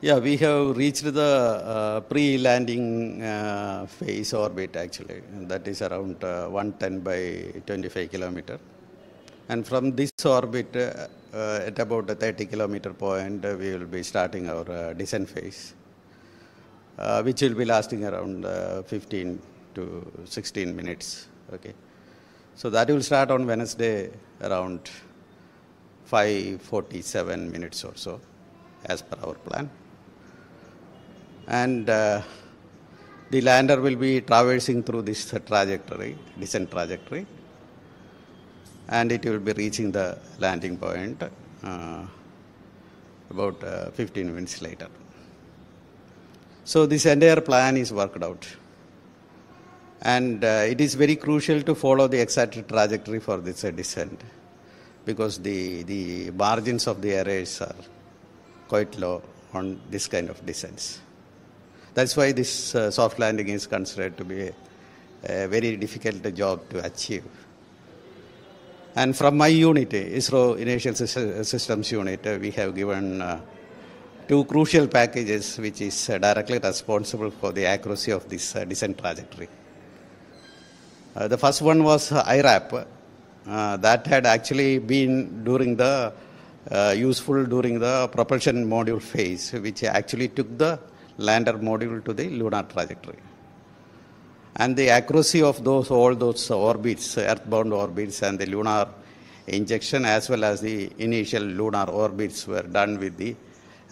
Yeah, we have reached the uh, pre-landing uh, phase orbit actually. That is around uh, 110 by 25 kilometer. And from this orbit, uh, uh, at about a 30 kilometer point, uh, we will be starting our descent phase, which will be lasting around uh, 15 to 16 minutes. Okay, so that will start on Wednesday around 5:47 minutes or so, as per our plan. And uh, the lander will be traversing through this trajectory, descent trajectory, and it will be reaching the landing point uh, about uh, 15 minutes later. So this entire plan is worked out. And uh, it is very crucial to follow the exact trajectory for this uh, descent because the, the margins of the errors are quite low on this kind of descents. That's why this uh, soft landing is considered to be a, a very difficult job to achieve. And from my unit, ISRO Inertial Systems Unit, uh, we have given uh, two crucial packages which is uh, directly responsible for the accuracy of this uh, descent trajectory. Uh, the first one was uh, IRAP. Uh, that had actually been during the uh, useful during the propulsion module phase, which actually took the lander module to the lunar trajectory. And the accuracy of those all those orbits, earthbound orbits, and the lunar injection, as well as the initial lunar orbits, were done with the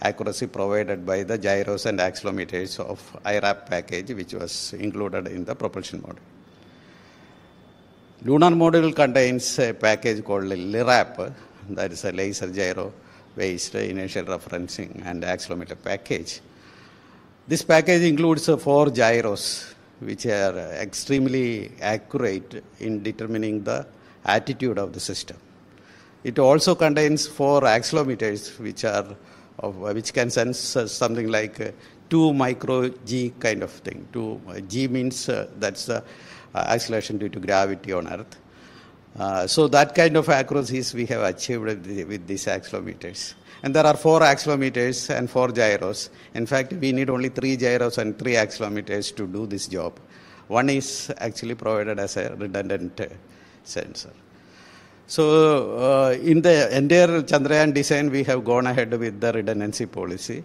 accuracy provided by the gyros and accelerometers of IRAP package, which was included in the propulsion module. Lunar module contains a package called LIRAP, that is a laser gyro based inertial referencing and accelerometer package. This package includes uh, four gyros, which are extremely accurate in determining the attitude of the system. It also contains four accelerometers, which are of, which can sense uh, something like uh, two micro g kind of thing. Two uh, g means uh, that's the uh, acceleration due to gravity on Earth. Uh, so that kind of accuracies we have achieved with, the- with these accelerometers. And there are four accelerometers and four gyros. In fact, we need only three gyros and three accelerometers to do this job. One is actually provided as a redundant uh, sensor. So, uh, in the entire Chandrayaan design, we have gone ahead with the redundancy policy.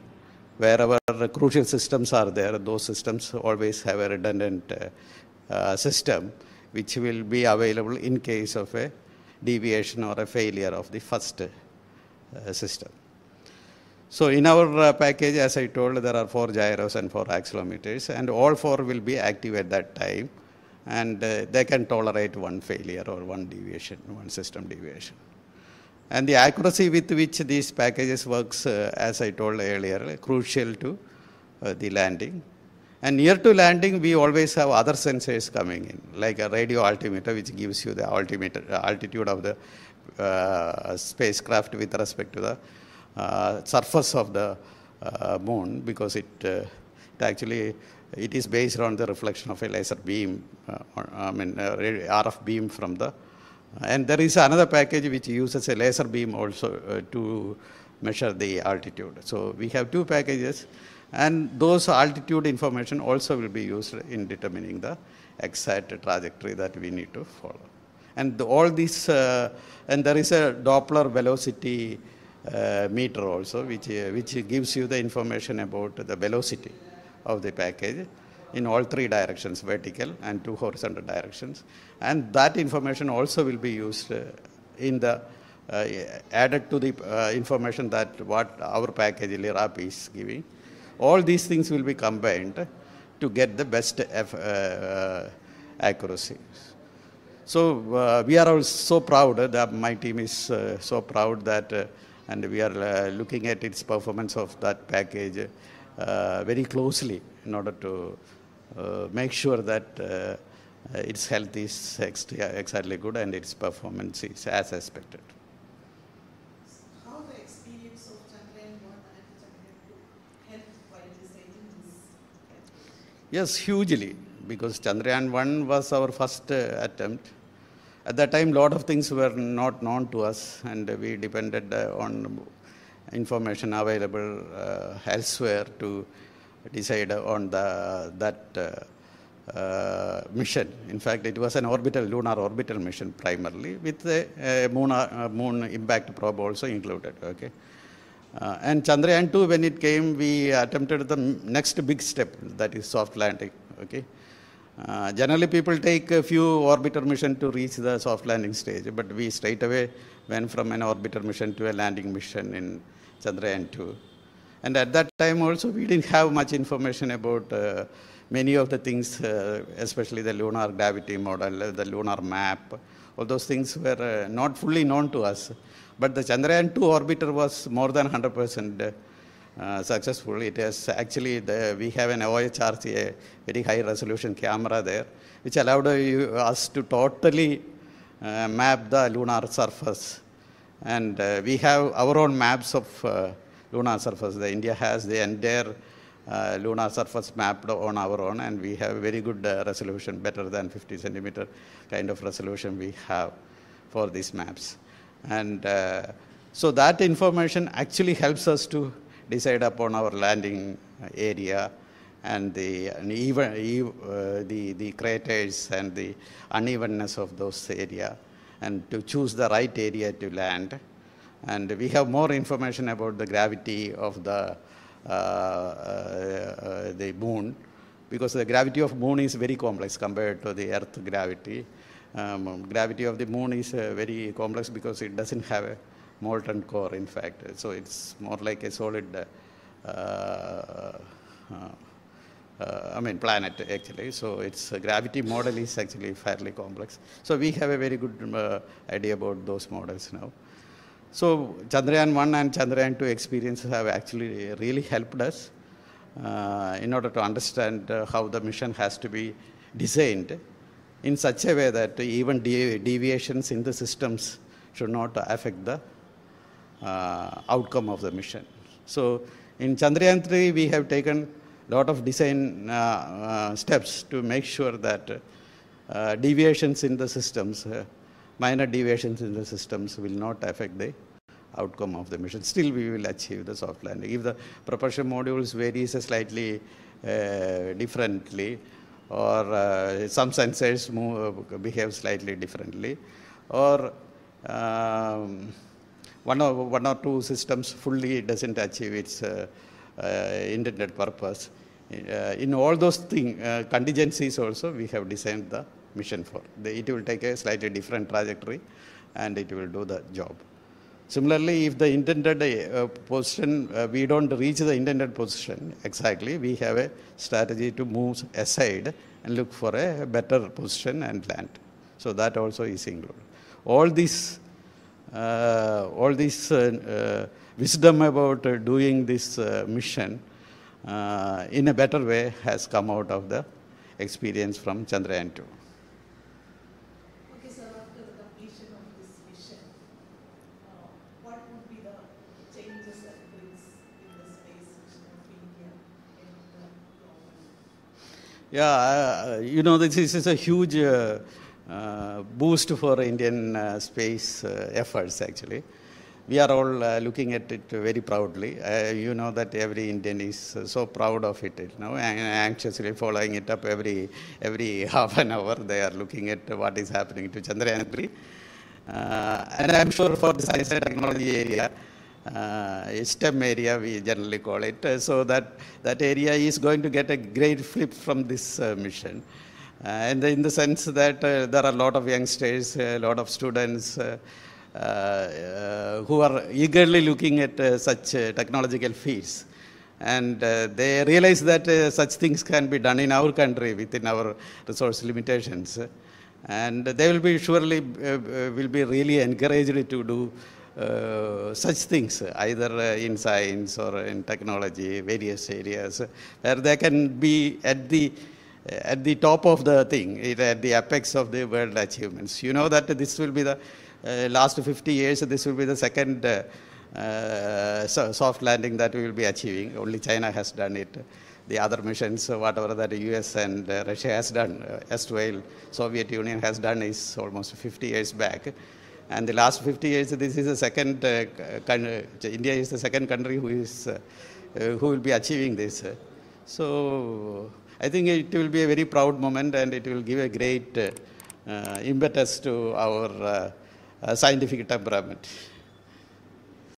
Wherever crucial systems are there, those systems always have a redundant uh, system which will be available in case of a deviation or a failure of the first uh, system. So in our uh, package, as I told, there are four gyros and four accelerometers, and all four will be active at that time, and uh, they can tolerate one failure or one deviation, one system deviation. And the accuracy with which these packages works, uh, as I told earlier, crucial to uh, the landing. And near to landing, we always have other sensors coming in, like a radio altimeter, which gives you the altimeter, altitude of the uh, spacecraft with respect to the uh, surface of the uh, moon, because it, uh, it actually it is based on the reflection of a laser beam, uh, or, I mean uh, RF beam from the, and there is another package which uses a laser beam also to measure the altitude. So we have two packages, and those altitude information also will be used in determining the exact trajectory that we need to follow. And the- all these, uh, and there is a Doppler velocity uh, meter also, which, uh, which gives you the information about the velocity of the package in all three directions, vertical and two horizontal directions. And that information also will be used uh, in the, uh, added to the uh, information that what our package LIRAP is giving. All these things will be combined to get the best uh, accuracy. So uh, we are all so proud uh, that my team is uh, so proud that, uh, and we are uh, looking at its performance of that package uh, very closely in order to uh, make sure that uh, its health is exactly good and its performance is as expected. How the experience of Chandrayaan 1 and Chandrayaan 2 helped while designing this package? Yes, hugely, because Chandrayaan 1 was our first uh, attempt. At that time, lot of things were not known to us, and we depended uh, on information available uh, elsewhere to decide on the, that uh, mission. In fact, it was an orbital, lunar orbital mission primarily, with a, a moon, moon impact probe also included. Okay. Uh, and Chandrayaan 2, when it came, we attempted the next big step, that is soft landing. Okay. Uh, generally, people take a few orbiter mission to reach the soft landing stage, but we straight away went from an orbiter mission to a landing mission in Chandrayaan 2. And at that time also, we didn't have much information about uh, many of the things, uh, especially the lunar gravity model, the lunar map. All those things were uh, not fully known to us. But the Chandrayaan 2 orbiter was more than 100% uh, successful. It is actually, the, we have an OHRC, a very high resolution camera there, which allowed us to totally uh, map the lunar surface. And uh, we have our own maps of uh, lunar surface. The India has the entire uh, lunar surface mapped on our own, and we have very good uh, resolution, better than 50 centimeter kind of resolution we have for these maps. And uh, so that information actually helps us to decide upon our landing area and the and even, uh, the the craters and the unevenness of those area, and to choose the right area to land. And we have more information about the gravity of the the moon, because the gravity of moon is very complex compared to the Earth gravity. Um, gravity of the moon is uh, very complex because it doesn't have a molten core, in fact. So it's more like a solid. Uh, uh, uh, I mean, planet actually. So its uh, gravity model is actually fairly complex. So we have a very good uh, idea about those models now. So Chandrayaan 1 and Chandrayaan 2 experiences have actually really helped us uh, in order to understand uh, how the mission has to be designed in such a way that even de- deviations in the systems should not affect the uh, outcome of the mission. So in Chandrayaan 3, we have taken a lot of design uh, uh, steps to make sure that uh, deviations in the systems, minor deviations in the systems will not affect the outcome of the mission. Still, we will achieve the soft landing. If the propulsion modules varies slightly uh, differently, or uh, some sensors move, behave slightly differently, or um, one or, one or two systems fully doesn't achieve its uh, uh, intended purpose. Uh, in all those thing, uh, contingencies also we have designed the mission for. It will take a slightly different trajectory and it will do the job. Similarly, if the intended uh, position, uh, we don't reach the intended position exactly, we have a strategy to move aside and look for a better position and land. So that also is included. All these, uh, all this uh, wisdom about doing this mission in a better way has come out of the experience from Chandrayaan 2. Okay, sir, after the completion of this mission, uh, what would be the changes that it brings in the space mission of India and the global? Yeah, uh, you know, this is, a huge uh, uh, boost for Indian space efforts, actually. We are all uh, looking at it very proudly. Uh, you know that every Indian is so proud of it, you know, and anxiously following it up every, every half an hour. They are looking at what is happening to Chandrayaan 3. Uh, and I'm sure for the science and technology area, uh, STEM area we generally call it. Uh, so that that area is going to get a great flip from this uh, mission, uh, and in the sense that uh, there are a lot of youngsters, a lot of students. Uh, who are eagerly looking at such technological fields and they realize that such things can be done in our country within our resource limitations and they will be surely will be really encouraged to do uh, such things either in science or in technology various areas where they can be at the at the top of the thing at the apex of the world achievements you know that this will be the uh, last 50 years this will be the second uh, uh, so- soft landing that we will be achieving. Only China has done it. The other missions, whatever that the US and uh, Russia has done, uh, erstwhile Soviet Union has done is almost 50 years back. And the last 50 years, this is the second, uh, India is the second country who is, uh, uh, who will be achieving this. So I think it will be a very proud moment and it will give a great uh, uh, impetus to our uh, uh, scientific temperament.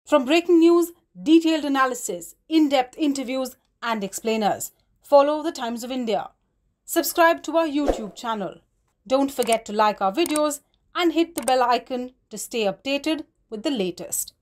From breaking news, detailed analysis, in depth interviews, and explainers, follow the Times of India. Subscribe to our YouTube channel. Don't forget to like our videos and hit the bell icon to stay updated with the latest.